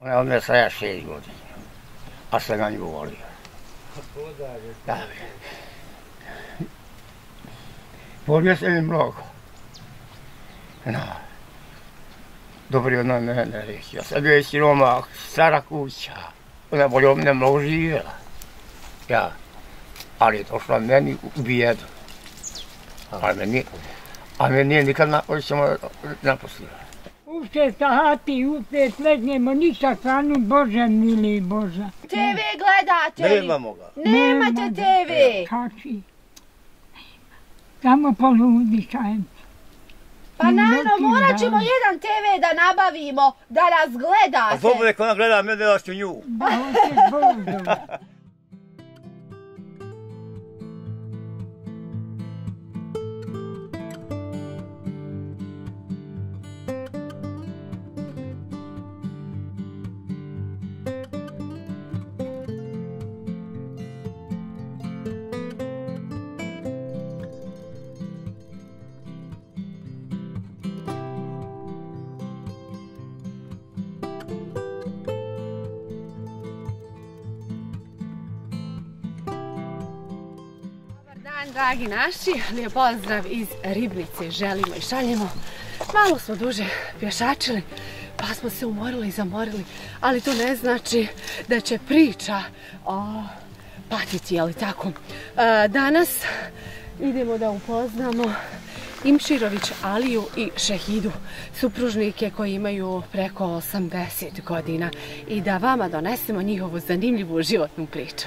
Ona je od mene sada šest godina, a sam na nju volio. Da, volio sam je mnogo. No. Dobri ona ne, ne reći. Ja sam bio je siroma, stara kuća. Ona je volio mene mnogo živjela. Ja. Ali je došla meni u bijedu. Ali me nije, a me nije nikad naposlimo naposlila. Ušte sa hati, ušte slegnemo, ništa stranu, Bože mili Bože. TV gledate li? Nemamo ga. Nemate TV. Kači. Samo poludi šajem. Pa nano, morat ćemo dan. jedan TV da nabavimo, da nas A gledate. to bude ona gleda, mene gledaš u nju. Da hoće Božu. dragi naši. Lijep pozdrav iz Ribnice. Želimo i šaljemo. Malo smo duže pješačili, pa smo se umorili i zamorili. Ali to ne znači da će priča o, patiti, jel tako? E, danas idemo da upoznamo Imširović Aliju i Šehidu, supružnike koji imaju preko 80 godina i da vama donesemo njihovu zanimljivu životnu priču.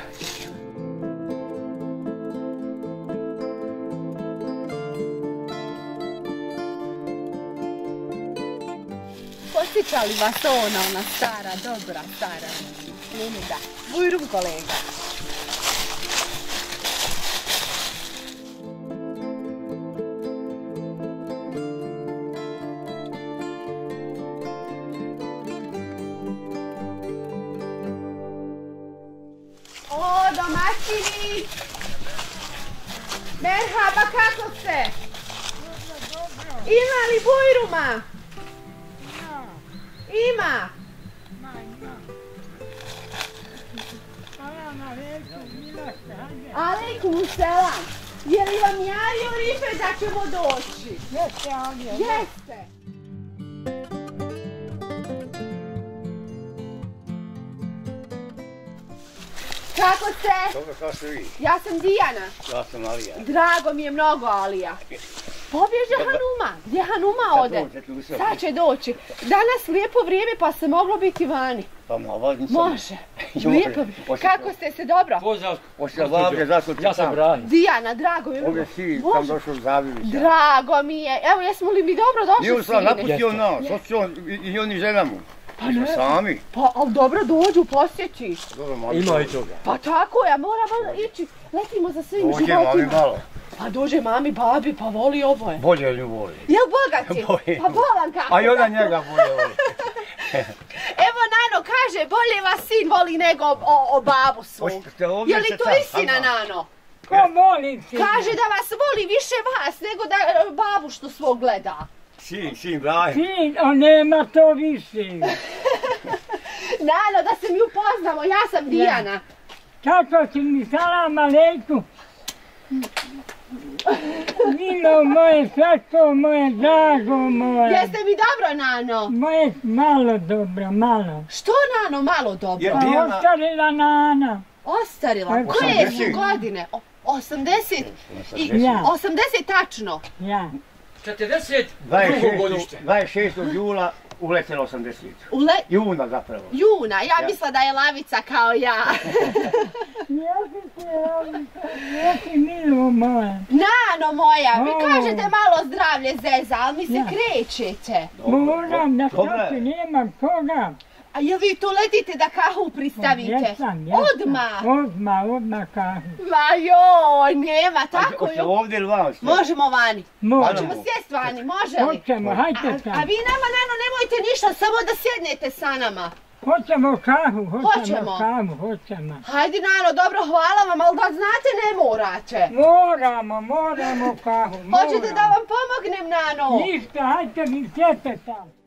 Posjeća li vas ona, ona stara, dobra, stara? Nini da. Bujrum kolega. Dobro, kao ste vi? Ja sam Dijana. Ja sam Alija. Drago mi je mnogo, Alija. Pobježe Hanuma. Gdje Hanuma ode? Sad će doći. Danas lijepo vrijeme pa se moglo biti vani. Pa malo nisam. Može. Može. Lijepo. Kako ste se dobro? Pozdrav, zašto ti ja sam Brahim. Dijana, drago mi je. Ovdje Može. sam došao zavili se. Drago mi je. Evo, jesmo li mi dobro došli Nije on sam napustio nas, i, i oni žena mu. Pa ne. sami. Pa, ali dobro dođu, posjeti. Dobro, mami. Ima i toga. Pa tako je, moramo ići. Letimo za svim Dođe mami životima. malo. Pa dođe mami, babi, pa voli oboje. Bolje lju voli. Jel bogati? Bolje. Pa bolan kako? A i ona njega bolje voli. Evo Nano kaže, bolje vas sin voli nego o, o babu svoju. Je li to istina. Nano? Ko voli ti? Kaže da vas voli više vas nego da e, babu što svog gleda. Sin, sin, Brahim. Sin, a nema to više. Nano, da se mi upoznamo, ja sam Dijana. Kako si mi salam alejku? Milo moje, slatko moje, drago moje. Jeste mi dobro, Nano? Moje malo dobro, malo. Što, Nano, malo dobro? Je- A Dijana- ostarila nana. Ostarila, Pa, koje su 80? godine? O, 80? I, Ja. 80 tačno. Ja. 40 26. drugo godište. 26. jula uletelo 80. U le... Juna zapravo. Juna, ja Ja. mislila da je lavica kao ja. Jesi se, jesi milo moje. Nano moja, vi kažete malo zdravlje zeza, ali mi se Ja. krećete. Moram je. stopi, nemam koga. A jel vi tu letite da kahu pristavite? Jesam, jesam. Odmah. Odmah, odmah kahu. Ma joj, nema, tako je. ovdje ili van? Možemo vani. Možemo. Hoćemo sjest vani, može li? Hoćemo, A, hajte a sam. vi nama, Nano, nemojte ništa, samo da sjednete sa nama. Hoćemo kahu, Hoćemo. hoćemo kahu, hoćemo. Hajde, Nano, dobro, hvala vam, ali da znate, ne morate. Moramo, moramo kahu, moramo. Hoćete da vam pomognem, Nano? Ništa, hajte mi sjete tam.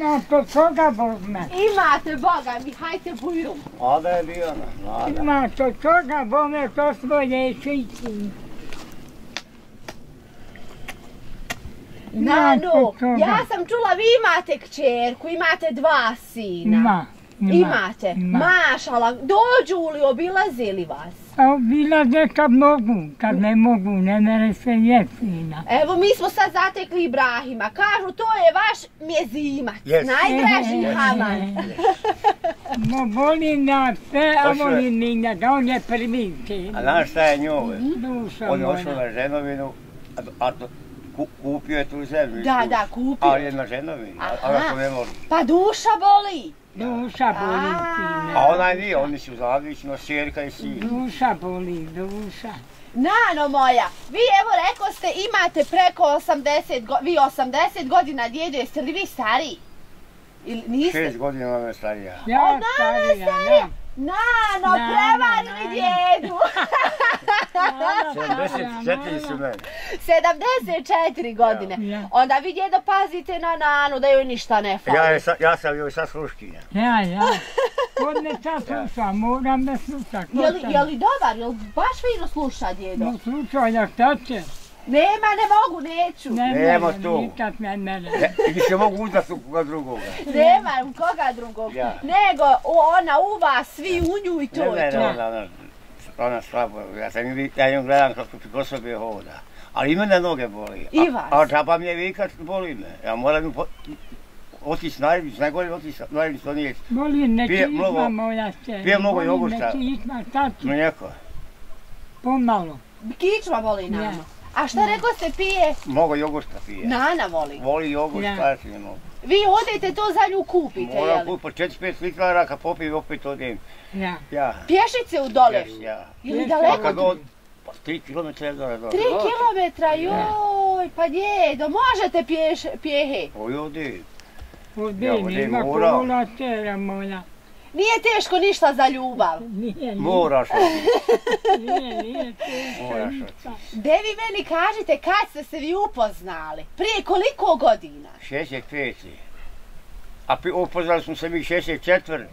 Ma to koga Bogme? Imate Boga mi, hajte bujrum. Mlada je bila, mlada. Ma to koga Bogme, to svoje čici. Nano, ja sam čula vi imate kćerku, imate dva sina. Ima. ima Imate. Ima. Mašala, dođu li, obilazili vas? A obilaze kad mogu, kad ne mogu, ne mere se jeftina. Evo, mi smo sad zatekli Ibrahima. Kažu, to je vaš mjezimac. Yes. Najdraži Yes. Haman. Mo voli na sve, a voli ni na da on je prvi sin. A znaš šta je njove? Duša On je ošao na ženovinu, a, a to, ku, kupio je tu zemlju. Da, tu. da, kupio. Ali je na ženovini, a, a ako ne. Pa duša boli. Duša boli A. sine. A onaj nije, oni su zavično, sjerka i sin. Duša boli, duša. Nano moja, vi evo rekao ste imate preko 80, go, vi 80 godina djedo, jeste li vi stariji? Ili niste? Šest godina ona je starija. Ja starija, starija. ja. Nano, Nano, prevarili djedu. 74 su mene. 74 godine. Ja. Onda vi djedo pazite na Nanu da joj ništa ne fali. Ja, je, sa- ja sam joj sa sluškinja. Ja, ja. Kod me sad sluša, moram da sluša. Je li, je li dobar, je li baš fino sluša djedo? No sluša, ja šta će? Nema, ne mogu, neću. Ne Nema mere, tu. nikad ne mere. Ne, I se mogu uzati u koga drugoga. Nema koga drugog. Ja. Nego o- ona u vas, svi u nju i to Ne, je ne, to. ne, ona, ona, ona slabo, ja sam ju, ja nju gledam kako preko sobe hoda. Ali i mene noge boli. I A- vas. A džaba mi je vikat, boli me. Ja moram ju po, otići na Ribnicu, najgore otići na Ribnicu, to nije Boli ne Pije čizma mnogo- moja se. pije mnogo Boli jogurta. Ne čizma, šta ću? mlijeko. Pa Pomalo. Kičma voli Nano. Ja. A šta rekao se pije? Mnogo jogurta pije. Nana voli. Voli jogurt, Ja. mogu. Vi odete to za nju kupite, Moram jeli? kupiti po 4-5 litara, kad popijem opet odem. Ja. Ja, Pješice u dole. ja, ja. Ili. Pa daleko? kad od, pa 3 km je dole dole. Tri kilometra, joj, pa djedo, možete pješ, pjehe. Oj, ovdje. Ovdje Ja, ovdje nema mora. kola tera moja. Nije teško ništa za ljubav. Nije, nije, Moraš otići, nije, nije teško moraš ništa. De vi meni kažite kad ste se vi upoznali? Prije koliko godina? 65. A pi- upoznali smo se mi 64.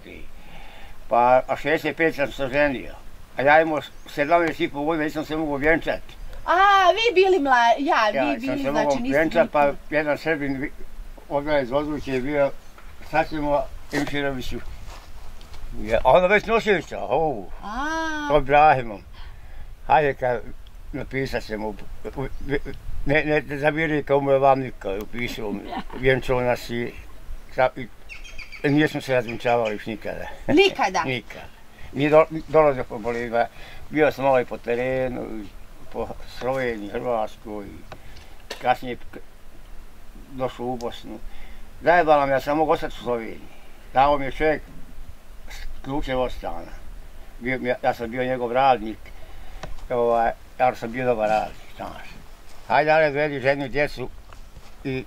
Pa, a 65 sam se ženio. A ja imao 17 i pol godina, nisam se mogu vjenčati. A, vi bili mla, ja, Ja vi sam bili, se znači mogu niste vjenčati, pa jedan Srbin odmah iz odluke je bio, sad ćemo Imširoviću. Ja, a onda već Noševića, ovu, A, Ibrahimom. Hajde kad napisat ćemo, u- u- ne, ne, ne zabiri kao mu je vamnika, upisao mi, vjenčalo nas i, sa- i, nismo se razvinčavali još nikada. nikada. Nikad. Nije do, dolazio po Bolivija, bio sam i po terenu, po Sloveniji, Hrvatskoj, kasnije došao u Bosnu. Zajebala me, ja sam mogu ostati u Sloveniji. Dao mi je čovjek ključev od stana. Bio, mi- ja sam bio njegov radnik, ovaj, ja sam bio dobar radnik, znaš. Hajde, ali dovedi ženu i djecu i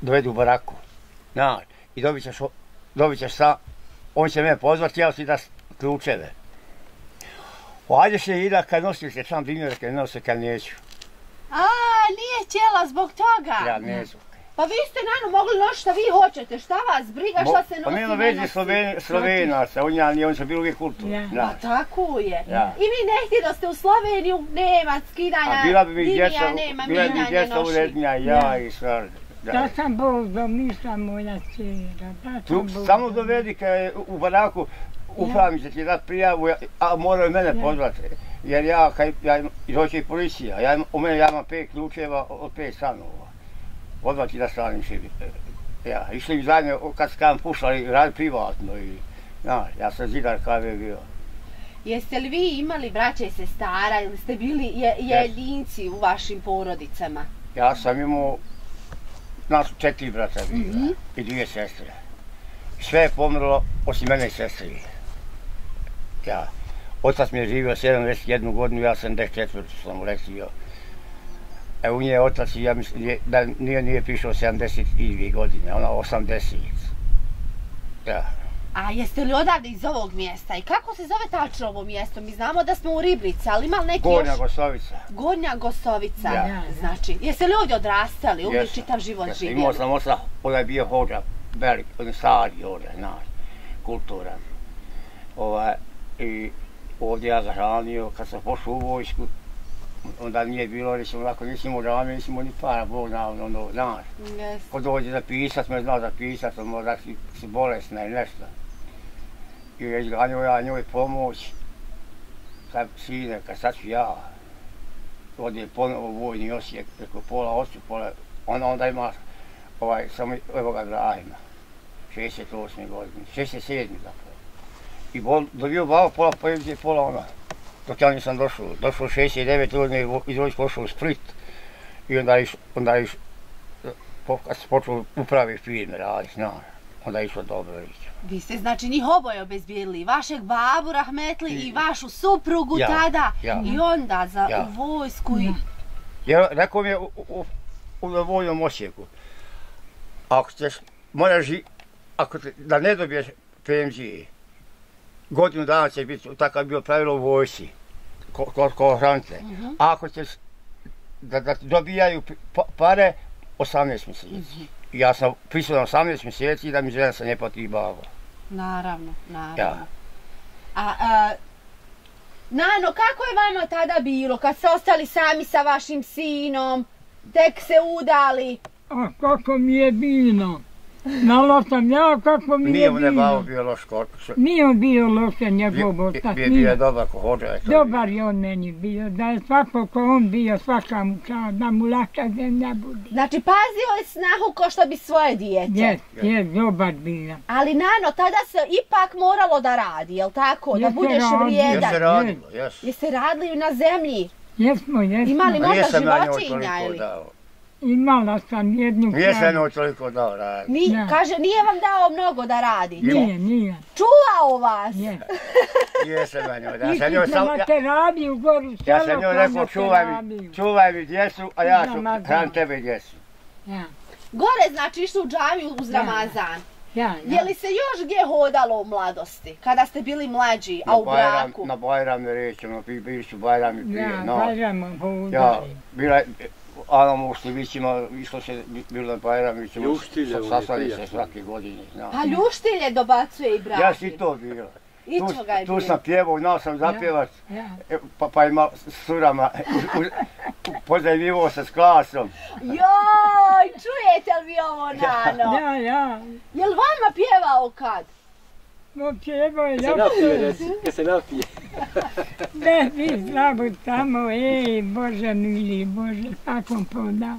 dovedi u baraku. Znaš, i dobit ćeš, dobit ćeš on će me pozvati, ja ću da ključeve. Hajde se i da kad nosim se sam dinjera, kad nosim kad neću. A, nije htjela zbog toga. Ja neću. Pa vi ste nano mogli nositi šta vi hoćete, šta vas briga, šta se nosi. Pa nema veze nosi. Sloven, Slovenaca, on ja, oni su bili uvijek kulturni. Ja. Pa tako je. Ja. I vi ne htjedoste u Sloveniju, nema skidanja, A bila bi mi linija, djeca, nema bila bi mi djeca urednja, ja i sve. Da Da. sam Bog domišla moja čera, da sam Tu, Bog samo dovedi kad je u baraku, upravim se ti dat prijavu, ja- a moraju mene Ja. pozvati. Jer ja, kad ja, imam- i doće i policija, ja, u mene ja imam pet ključeva od pet stanova. Odmah ti da stanim se. Ja, išli bi zajedno, kad sam pušali, radi privatno i, znaš, ja sam zidar kada je bio. Jeste li vi imali braće i sestara ili ste bili je, jedinci u vašim porodicama? Ja sam imao, nas su četiri brata bila Mhm. i dvije sestre. Sve je pomrlo osim mene i sestri. Ja, otac mi je živio 71 godinu, ja sam 94 sam mu letio. E u nje je otac, ja mislim, je- da nije, nije pišao 72 godine, ona 80. Ja, A jeste li odavde iz ovog mjesta i kako se zove tačno ovo mjesto? Mi znamo da smo u Riblici, ali ima li neki Gornja još... Gosovica. Gornja Gosovica. Ja. Ja. Znači, jeste li ovdje odrastali, Jesam. čitav život Jesam, živjeli? Imao sam oca, ona je bio hođa velik, on stari ovdje, znaš, kulturan. Ovaj, I ovdje ja zahranio, kad sam pošao u vojsku, onda nije bilo, recimo, onako nisi imao džame, nisi ni para, Bog na ono, ono, znaš. Yes. Ko dođe zapisat, me znao zapisat, on možda si, si bolesna ili nešto. I je izganio ja njoj pomoć. Sad, sine, kad sad ću ja, ovdje je ponovo vojni osijek, preko pola osu, pola, ona onda ima, ovaj, samo, evo ga Brahima, 68. godine, 67. zapravo. I bol, dobio bavo pola pojevđe, pola ona. Dok ja nisam došao, došao 69. godine i vo- iz vojske pošao u Split. I onda iš, onda iš, po, kad se počeo upravi firme raditi, znaš, onda je išlo dobro ići. Vi ste znači njih oboje obezbijedili, vašeg babu Rahmetli i, I- vašu suprugu Ja, tada ja. i onda za Ja. u vojsku i... Jer rekao mi je u, u, u, u vojnom osjeku, ako ćeš, moraš, ako te, da ne dobiješ PMG, godinu dana će biti, tako je bilo pravilo u vojsi, ko, ko, ko hranice. Mhm. A ako ćeš da, da dobijaju pa, pare, 18 mjeseci. I Ja sam prisutan 18 mjeseci da mi žena se ne plati babo. Naravno, naravno. Ja. A, a, Nano, kako je vama tada bilo kad ste ostali sami sa vašim sinom, tek se udali? A kako mi je bilo? Znala sam ja kako mi Nije je mu ne babo bilo. bio loš kod. Nije on bio loše njegov Bio otac. bio nije. dobar ko hođa. je Dobar je on meni bio, da je svako ko on bio, svaka mu čast, da mu lakša zemlja bude. Znači, pazio je snahu ko što bi svoje dijete. Jes, jes, dobar bio. Ali Nano, tada se ipak moralo da radi, jel tako? Da budeš. Jeste vrijedan. radilo, jes. Jeste radili na zemlji? Jesmo, jesmo. Imali možda nisam ja njoj životinja toliko ili? Imala sam jednu Nije se kravu. njoj toliko dao raditi. Ni. Kaže, nije vam dao mnogo da radite. Nije, nije. Čuvao vas. Nije. Nije se na njoj. Ja Išli sam njoj sam... Ja, terapiju, goru ja selo, sam njoj kao rekao čuvaj mi, čuvaj mi djecu, a ja ću hran tebe i djecu. Ja, Gore, znači, išli u džamiju uz Da. Ramazan. ja, ja. Je li se još gdje hodalo u mladosti? Kada ste bili mlađi, a Na u Bajram, braku? na Bajram ne rećemo, bi- bili su Bajram i prije. Ja, no. Bajramo Ja, hodali. bila je, Ana u Slivićima, išlo se, bilo na Bajram, i ćemo sastali se svake godine. No. Pa ljuštilje dobacuje i brati. Ja si to bilo. I Tu, čega je tu bilo? sam pjevao, znao sam zapjevat, Ja. e, pa, pa ima s curama, pozajmivao se s klasom. Joj, čujete li vi ovo, Nano? Ja, ja. Jel vama pjevao kad? Uopće evo je Kad se napije, reci, kad se napije. Ne bi slavu tamo, ej, Bože mili, Bože, svakom poda.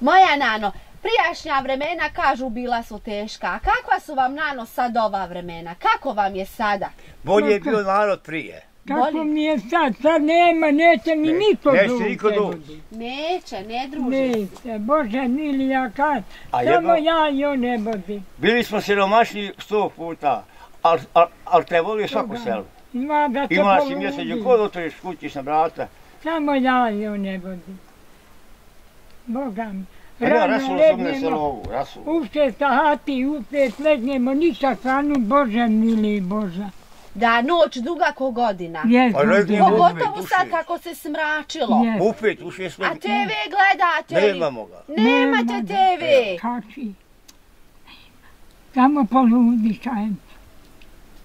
Moja Nano, prijašnja vremena kažu bila su teška. A kakva su vam Nano sad ova vremena? Kako vam je sada? Bolje je bio narod prije. Kako Boli? mi je sad, sad nema, neće mi Ne, niko neće doći. niko doći. Neće, ne druži. Neće, Bože mili, ja kad, samo ja i on ne budi. Bili smo siromašni sto puta, ali al, al te volio svako selo. Ima da se Imala si mjesec, gdje god otvoriš kućiš na brata. Samo ja i on ne budi. Boga mi. Ja, Rano Rasul legnemo, selovu, Rasul. u šest sati, u pet legnemo, ništa stranu, Bože mili, Bože. Da, noć duga ko godina. Jes, Pa Pogotovo sad kako se smračilo. Jes. U pet, u šest A. TV gledate li? Nemamo ga. Nemate Nema, TV. Kači. Samo poludi šajem.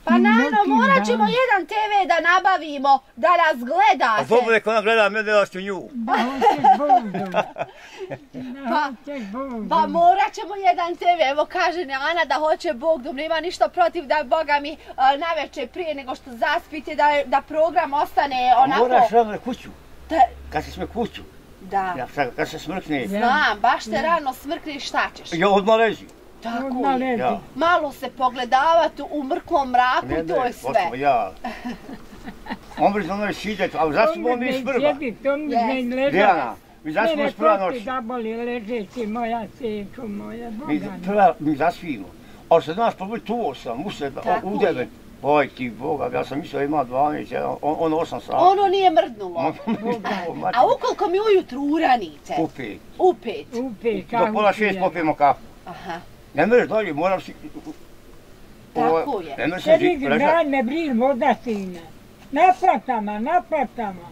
Pa Neki morat ćemo dan. jedan TV da nabavimo, da nas A gledate. dobro nek ona gleda mene da ću nju. Da hoćeš Božu. Da Pa-. Pa morat ćemo jedan TV, evo kaže Ana da hoće Bog, da nema ništa protiv da Boga mi a, naveče prije nego što zaspite, da, da program ostane onako... Moraš rano kuću. Da, Kad se sme kuću, da. ja, kad se smrkne, Ja. Znam, baš te rano smrkni šta ćeš. ja odmah leži. Tako Odmah je. Ja. Malo se pogledavati u mrklom mraku, Ne, to ne, je sve. ja. On bi znao siđet, ali zašto smo mi iz prva? Sjedi, to mi Jes. ne leža. Dijana, mi zašto smo Mene iz prva kosti noći? zaboli ležeći, moja seču, moja Mi, Boga. mi. prva, mi zaspimo. Ali se znaš, proboj tu sam, usred, Tako u devet. Boj ti Boga, ja sam mislio ima 12, jedan, on, on 8 sati. Ono nije mrdnulo. Boga. A ukoliko mi ujutru uranite, U pet. u pet. Upe, Do pola šest popijemo kafu. Aha, Ne možeš dalje, moram si... Tako je. Ne možeš si ležati. daj me bril voda sine. Napratama, napratama.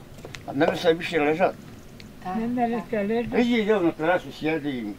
Ne možeš se više ležati. tako. Ne mere se leža. Vidi, evo na terasu sjedim,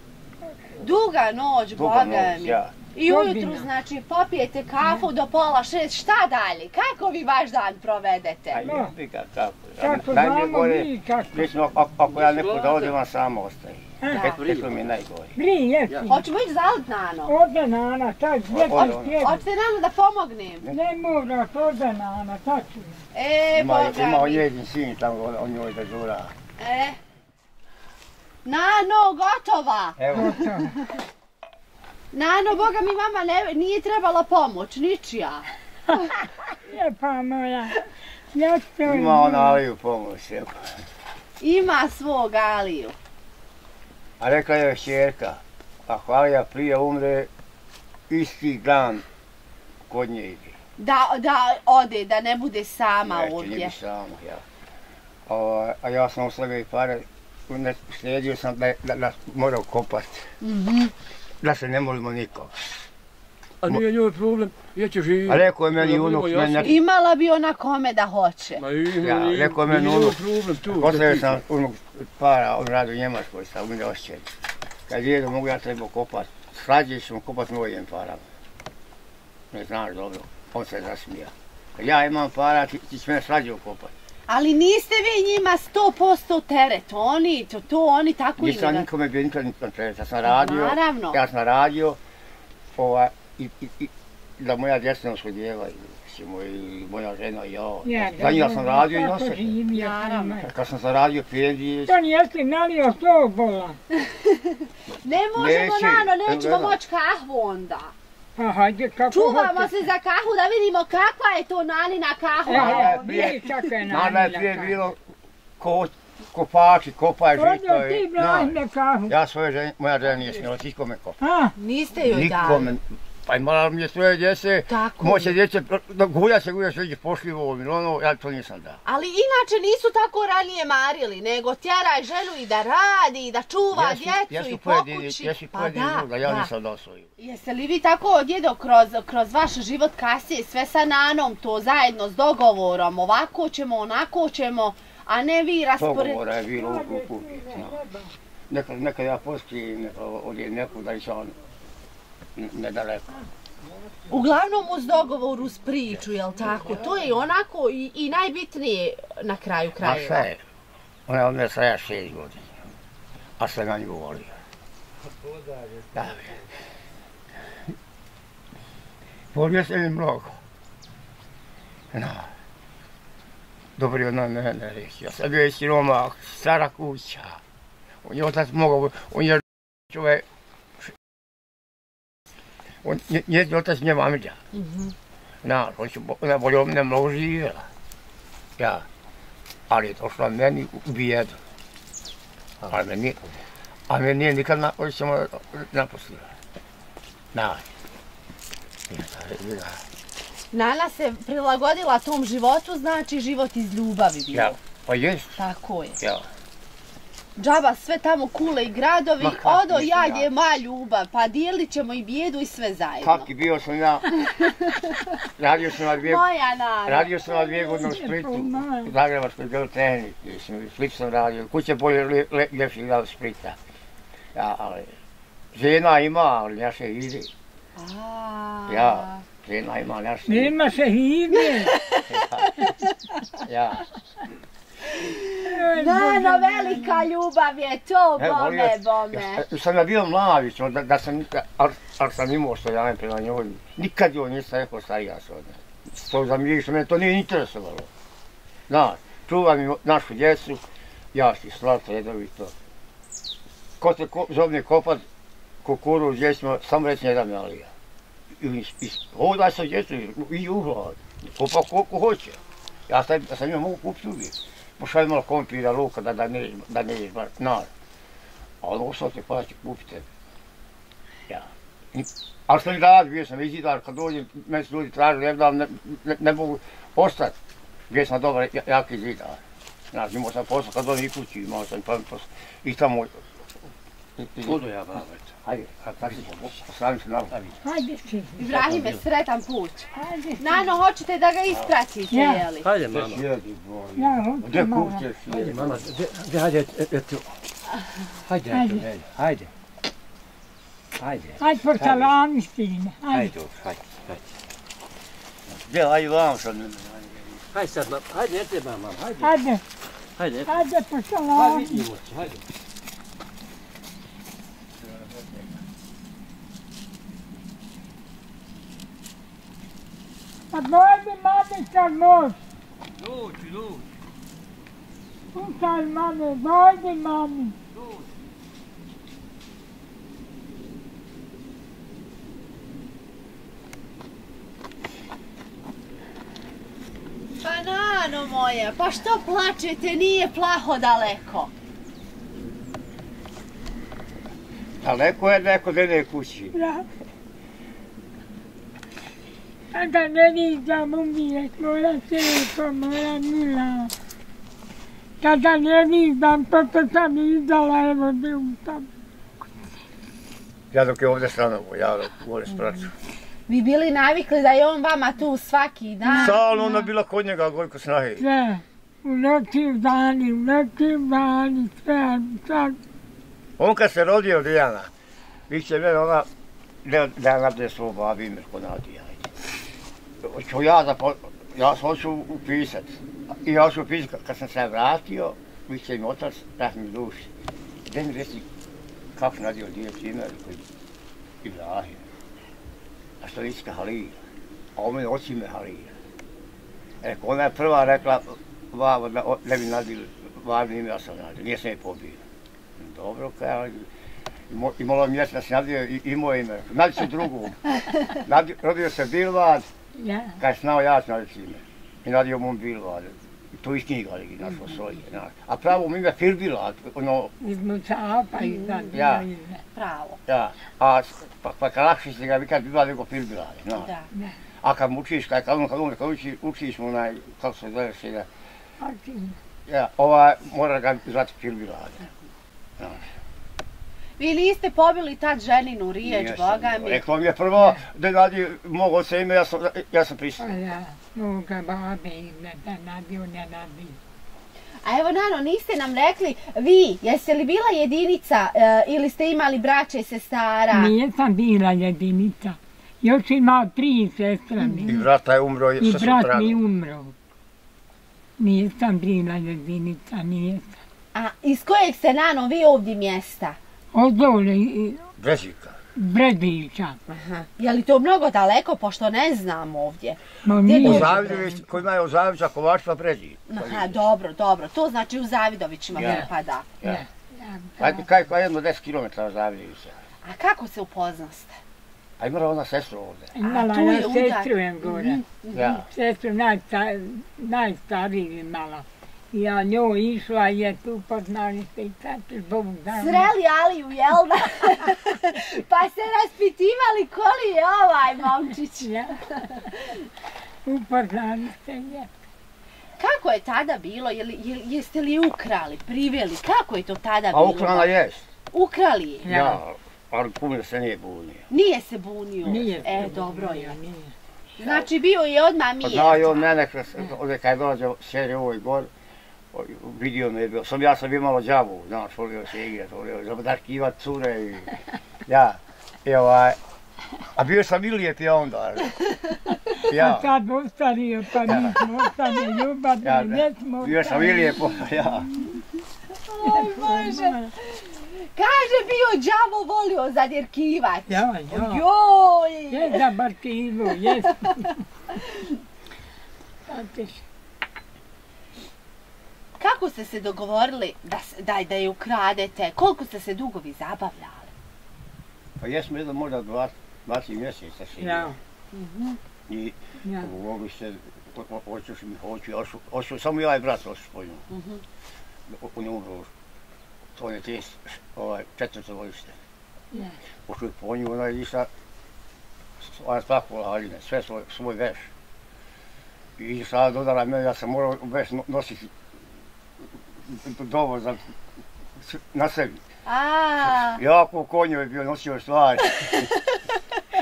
Duga noć, duga Boga noć, mi. ja. I ujutru, znači, popijete kafu do pola šest, šta dalje? Kako vi vaš dan provedete? A No. jebi ga, kako. Znamo gore, mi kako. Recimo, ako, ako ja neko da ode, on samo ostaje. A, Eto, mi je najgore. Gri, jesi. Hoćemo ići zalit nano? Ode nana, tak, gdje ti sjedi? Hoćete nano da pomognem? Ne mora, ode nana, tačno. E, Ima, boga ima on mi. njezin sin tamo, on, on njoj dežura. E. Nano, gotova! Evo, Gotovo. Nano, boga mi mama ne, nije trebala pomoć, ničija. Lijepa moja. Ja to ima ona Aliju pomoć, evo. Ima svog Aliju. A rekla je šerka, ako Alija prije umre, isti dan kod nje ide. Da, da ode, da ne bude sama Neće, ovdje. nije samo, ja. O, a ja sam oslagao i pare, ne, slijedio sam da, da, da morao kopati, Mhm. Da se ne molimo nikoga. A nije njoj problem, ja će živjeti. A rekao je meni unuk, ja meni sam- Imala bi ona kome da hoće. Ma ima, Ja, rekao je meni unuk, problem tu. Postavio sam unuk para, on radi u Njemačkoj, sa u Miljošćevi. Kad jedu, mogu ja trebao kopat. Slađe ćemo kopat mojim parama. Ne znaš dobro, on se zasmija. Kad ja imam para, ti, ti će mene slađe ukopat. Ali niste vi njima 100% teret. Oni, to, to oni tako Nisam imaju. nikome bio nikad nikad teret. Ja sam radio, Naravno. ja sam radio, ova, i, i, i, da moja djeca nas odjevaju, recimo, i moja žena i ja. Za njih sam radio i nosio. Naravno. Kad sam zaradio penzije, To nijesi nalio svog bola. Ne možemo, Neće. Nano, nećemo moći kahvu onda. Pa hajde kako Čuvamo hoćeš. se za kahu da vidimo kakva je to nanina Nana je evo, prije- vidi kako je Nada je nanila prije kahu. bilo ko, kopači, kopaj žito. Odio ti i- Ibrahime kahu. Ja svoje žene, moja žena nije smjela, nikome kopa. A, Niste joj dali. Nikome. Pa imala mi je svoje djece, Tako moće je. djece, da gulja se gulja sve pošli u ovo ili ono, ja to nisam dao. Ali inače nisu tako ranije marili, nego tjeraj ženu i da radi, i da čuva djecu i pokući. jesu Pa pojedini da, druga, ja da. nisam dao svoju. Jeste li vi tako, djedo, kroz, kroz vaš život kasnije, sve sa nanom, to zajedno s dogovorom, ovako ćemo, onako ćemo, a ne vi raspored... Pogovora je bilo u kupu. Nekad, nekad ja postijem neka odje neku da će on nedaleko. Uglavnom uz dogovor, uz priču, jel tako? To je onako i, i najbitnije na kraju Ma krajeva. šta je? Ona je od mene staja šest godina. A sve na nju volio. Da. Volio sam je mnogo. No. Dobro je ona mene reći. Ja sam bio je siromak, stara kuća. On je otac mogao, on je čovjek. On, nje- njezin otac mamidja. Mhm. Na, on će, ona volio mene mnogo živjela. Ja. Ali je došla meni u bijedu. Ali me nije, a me nije nikad na, ćemo napustila. Na. Ja. Nana se prilagodila tom životu, znači život iz ljubavi bio. Ja, pa jest, Tako je. ja. Džaba sve tamo kule i gradovi, Ma odo ja ja. je ma ljubav, pa dijelit ćemo i bijedu i sve zajedno. Kak i bio sam ja. Radio sam na dvije, Moja radio sam na dvije godine u Splitu. U Zagrebačkoj geotehnik. U Splitu sam radio. Kuće bolje le, le, ljepši da od Splita. Ja, ali... Žena ima, ali naše ide. A, Ja. Žena ima naše nema se hive. Ja. Nana, velika ljubav je to, bome, sam- bome. Ja, sam ja bio mladić, da, da sam, ali, ali sam imao što ja prema njoj. Nikad joj nisam rekao starija se od. To za mi mene to nije interesovalo. Znaš, čuva mi našu djecu, ja si slatko redovito. Ko se ko, zovne kopat kukuruz, jesmo, samo reći ne da me alija. I, i, i hodaj sa djecu i u hlad. Kopa koliko hoće. Ja sam, ja sam imao mogu kupiti uvijek. Pošalj malo kompira, luka, da, da ne, da ne ješ baš. A ono što te pa će kupiti. Ja. I, ali sam i rad, bio sam izidar, kad dođem, meni se ljudi traže, ne, ne, ne, ne mogu ostati. Bio sam dobar, jaki zidar. Znaš, imao sam posao, kad dođem i kući, imao sam pa posao. I tamo... Budu ja baba, eto. Hajde, a tako ćemo, postavim se na Hajde. Ibrahime, sretan put. Hajde. Nano, hoćete da ga ispratite, Ja. jeli? Hajde mama. Ja, hoću Gdje malo. kuće Hajde mama, gdje- hajde, eto. Hajde, eto, Hajde. hajde, hajde. Hajde. Ajde po salami stine. Ajde. Hajde, hajde, hajde. Gdje, ajde vam sad. Hajde sad. Hajde, ne treba, mam. Hajde. Ajde. Hajde. Hajde, vidimo se. Hajde. Pa dojde mame kad moš. Dođi, dođi. Slušaj mame, dojde mami. Banano moja, pa što plačete, nije plaho daleko. Daleko je neko dene kući. Ja. Kada ne vidim uvijek, moja seko, moja mila. Kada ne vidim, to to sam izdala, evo da utam. Ja dok je ovdje stanovo, ja vole spraću. Vi bili navikli da je on vama tu svaki dan. Stalno ona bila kod njega, Gojko snahe. Sve, u noći u dani, u noći u dani, sve, sad. On kad se rodio Dijana, vi će mene ona, da, da ja napravim svoj babi ime ko Nadija. Hoću ja da, po, ja se hoću upisat. I ja ću upisat, kad- sam se vratio, vi će mi otac, da mi duši. Gdje mi reci, kako nadio djeć ime, koji Ibrahim. A što viska Halil. A on mene oči ime Halil. Rekao, ona je prva rekla, babo, da, da mi nadili, važno ime ja sam nadio, nije se je pobio. Dobro, kao, Imo- imalo mjesto da se nadio i, i moje ime. Nadi se drugu. Nadi, rodio se Bilvad, Ja, kad je znao ja sam nadio ime. I nadio mu Bilvad. I to iz knjiga ali našo svoje. znaš. A pravo mu ime Firbilad, ono, iz Musapa i sad. Ja. Pravo, ja. A, pa, pa kad lakše se ga vikad Bilvad nego Firbilad, znaš. da. A kad mu učiš, kad, kad, kad, kad, kad uči, učiš mu onaj, kako se zove se, da, ja, ovaj, mora ga zvati Firbilad. Znaš. Vi niste pobili tad ženinu riječ, Jesam, boga mi. Rekao mi je prvo da nadi mogo se ime, ja sam, ja sam Pa pristao. ja, moga babe ime da nadio, ne nadio. A evo, Nano, niste nam rekli, vi, jeste li bila jedinica e, ili ste imali braće i sestara? Nisam bila jedinica. Još imao tri sestra mi. I brata je umro I sa brat sutranom. mi umro. Nisam bila jedinica, nisam. A iz kojeg ste, Nano, vi ovdje mjesta? Odole, Brezika. Bredića. Aha. Je li to mnogo daleko, pošto ne znam ovdje? Ma nije. je? Ozavidović, koji ima je Ozavića, Kovačva, Brezi. Aha, dobro, dobro. To znači u Zavidovićima Ja. pripada. Ja. Ja. Ajde, kaj, kaj jedno 10 km Ozavidovića. A kako se upoznaste? A imala ona sestru ovdje. Imala udar. sestru je gore. Ja. Sestru najsta, najstariju imala. I Ja njoj išla i je tu poznali se i sad se Bog dana. Sreli Aliju, jel da? pa se raspitivali koli je ovaj momčić. Ja. Upoznali se je. Kako je tada bilo? Je li, je, jeste li ukrali, priveli? Kako je to tada A bilo? ukrana jest. Ukrali je. Ja. Ja. Ali kumir se nije bunio. Nije se bunio. Nije. E, dobro je. Nije. Znači bio je odmah Pa mir. znao je on mene, kad se- ovdje kad je dolazio serije ovoj gor, o, vidio me bio. Sam, ja sam imalo džavu, znaš, volio se igrat, volio zabadaškivat cure i... Ja. I ovaj... A bio sam i lijep ja onda. A Ja. sad ostario, pa nismo ostali ljubavni, Ja, ne smo Bio sam i lijep, ja. Oj, Bože. Kaže bio đavo volio zadjerkivat. Ja, ja. Joj! Je za Bartilu, jes. Šta, Kako ste se dogovorili da, da, da je ukradete? Koliko ste se dugo vi zabavljali? Pa jesmo jedno možda dva, dva tri mjeseca se Ja, I ja. mogli se, ho- ho- hoćeš mi, hoću, hoću, hoću, samo ja i brat hoću po njemu. Mhm. On je umro, on je tis, ovaj, četvrto godište. Ja. Je po nju, ona je išla, ona je spakovala haljine, sve svoj, svoj veš. I išla dodala mene, ja sam morao veš no- nositi do- dovo za, na sebi. A, Jako u konju je bio nosio stvari,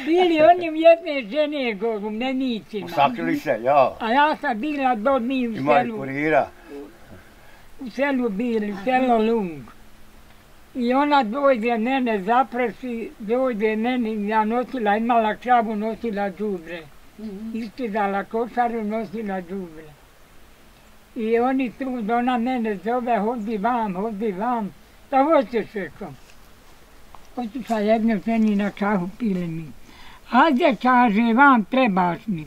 Bili oni u jedne žene u Menicima. usakrili se, ja. A ja sam bila do mi u Ima i selu, kurira. u selu bili, u selu Lung. I ona dođe mene zaprši, dođe meni, ja nosila, imala kravu, nosila džubre. Istidala košaru, nosila džubre. I oni tu, ona mene zove, hodi vam, hodi vam. Da hoćeš rekom. Otišla jedno ženi na čahu pile mi. Ajde, kaže, vam trebaš mi.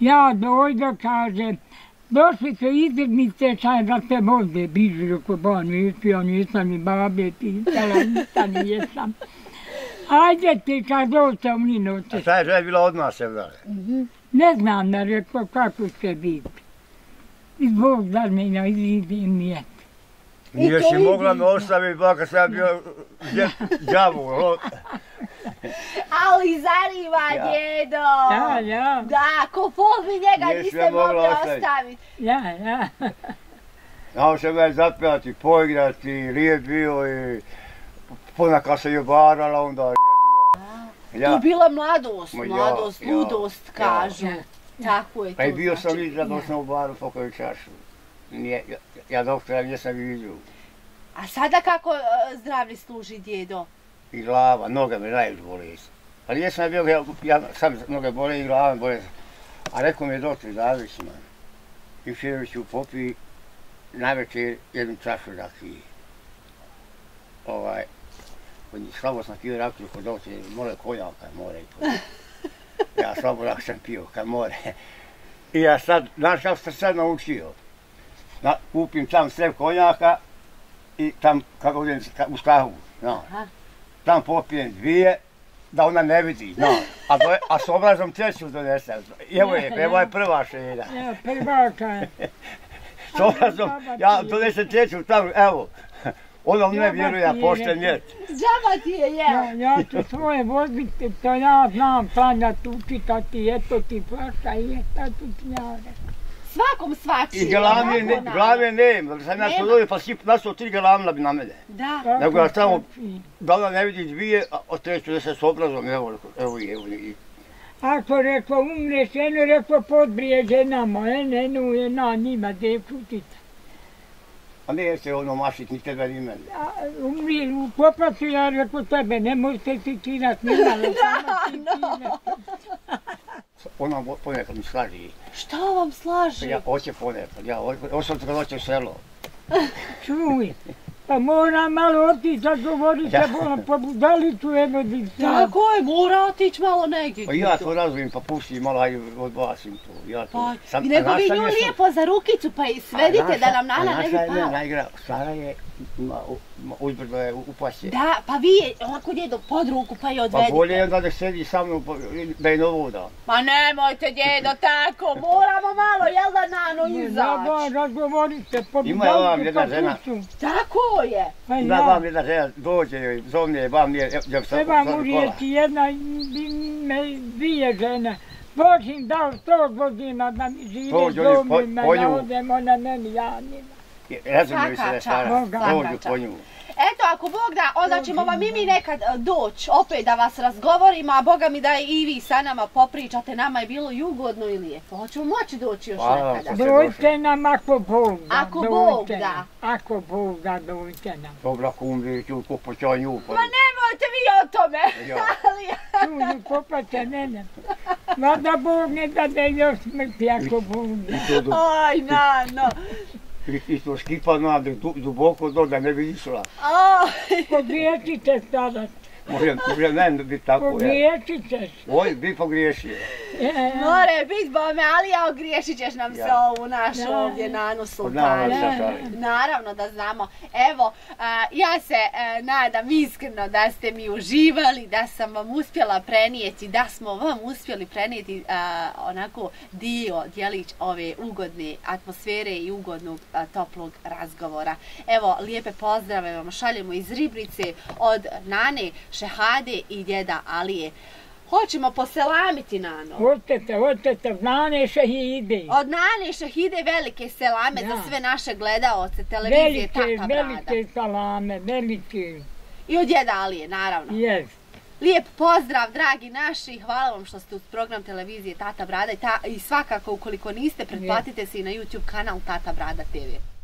Ja dojdo, kaže, došli su izrednice čaj da te vode, biži roko ba, nisi, ja nisam ni babe pitala, ništa nijesam. Ajde ti kad došte u minuće. A šta je bila odmah se vrale? Ne znam da rekao kako će biti. I Bog da me na izvidi mi je. Nije to si mogla me ostaviti, pa kad sam ja bio džavu. Ali zanima, Ja. djedo. Ja, ja, Da, ko fol mi njega Nije niste mogli ostaviti. ja, ostaviti. ja. Znao sam me zapevati, poigrati, lijep bio i ponakad se jubarala, onda jebila. To Ja, je bila mladost, ja, mladost, ja, ludost, ja. kažu. Tako je to. pa i bio sam znači. izgled sam u baru pokoju čašu. Nije, ja, ja doktora nisam vidio. A sada kako e, zdravlje služi, djedo? I glava, noge me najviše boli. Ali jesam bio, ja, ja sam noge boli i glava me boli. A rekao mi je doktor Davić, man, i Široviću popi najveće jednu čašu rakije. Ovaj, kod njih slabo sam pio rakiju kod doktor, more konjaka, more i. Ja slabo rak sam pio, kad more. I ja sad, znaš kako sam sad naučio? Na, kupim tam srev konjaka i tam, kako ka- u stahu, no. Tam popijem dvije, da ona ne vidi, no. A, do, a s obrazom treću donesem. Evo je, evo je prva šeda. Ja, prvaka je. S obrazom, ja donesem treću tam, evo. Ona ne vjeruje, ja je pošten je. Džaba ti je Ja, jeo. ja ću svoje voziti, to ja znam planjati, učitati, eto ti flaša i eto ti knjave. Svakom svačije. I glave, ne, glave nema, da sam ja to dobio, pa sip nastao tri galamna bi na mene. Da. Nego ja tamo- Znači, Da ona ne vidi dvije, a treću da se s obrazom, evo, evo evo i. Ako rekao umreš, eno rekao podbrije ženama, eno, eno, eno, njima djevčutica. A ne se ono mašit ni tebe ni mene. U popraću ja rekao tebe, ne možete ti čirat, nema li samo ti čirat. Ona ponekad mi slaži. Šta vam slaže? Ja hoće ponekad, ja kad hoće u selo. Čuj, pa mora malo otići da govori bolom po budalicu, evo di se. Tako je, mora otići malo negdje. Pa ja to razumim, pa pušti malo, ajde odbasim to. Ja to. Pa, Sam- i nego a vi naša nju je lijepo za rukicu pa i svedite a naša- da nam Nana a ne bi naša je pala. njena igra, Sara je, ma, uzbrdo je upašće. Da, pa vi je onako djedo pod ruku pa Pa odvedite. bolje je onda da sedi sa mnom, pa- da je novo da. Ma nemojte djedo tako, moramo malo, jel da Nano Ne, izaći? Da, razgovorite po Ima je vam jedna po žena. kuću. Tako je. Pa Da ja. vam jedna žena dođe joj, zovne je, vam nije, da sam Treba sad mu riječi jedna, bi me dvije žene. Bog im dao sto godina da mi žive po da odemo na meni janima. Razumiju se da stara, dođu po nju. Eto, ako Bog da, onda ćemo vam i mi nekad e, doći, opet da vas razgovorimo, a Boga mi da i vi sa nama popričate, nama je bilo i ugodno i lijepo. Hoćemo moći doći još Hvala nekada. Dojte nam ako Bog da. Ako Bog da. Ako Bog da, dojte nam. Dobra kumbi, ću kupo čoj nju. Pa, Ma nemojte vi o tome! Ja. Ali Čuju, kopate mene. Vada Bog ne dade još smrti ako Bog da. Aj, Nano! i, i to skipa na du, duboko do da ne bi išla. Aj, Pogriješite sada. Može, može meni biti tako, je. Pogriješite. Oj, bi pogriješio. E, more bit bome, ali ja ogriješit ćeš nam se Ja. ovu našu Ja. ovdje Nanu šta Ja. Naravno da znamo. Evo, a, ja se e, nadam iskreno da ste mi uživali, da sam vam uspjela prenijeti, da smo vam uspjeli prenijeti a, onako dio, dijelić ove ugodne atmosfere i ugodnog a, toplog razgovora. Evo, lijepe pozdrave vam šaljemo iz Ribrice od Nane, Šehade i djeda Alije. Hoćemo poselamiti, Nano. Hoćete, hoćete, znane šehide. Od Nane Šehide velike selame Da. za sve naše gledaoce televizije Velike, Tata Brada. velike salame, velike. I od djeda Alije, naravno. Jes. Lijep pozdrav, dragi naši. Hvala vam što ste uz program televizije Tata Brada i, ta, i svakako ukoliko niste, pretplatite se i na YouTube kanal Tata Brada TV.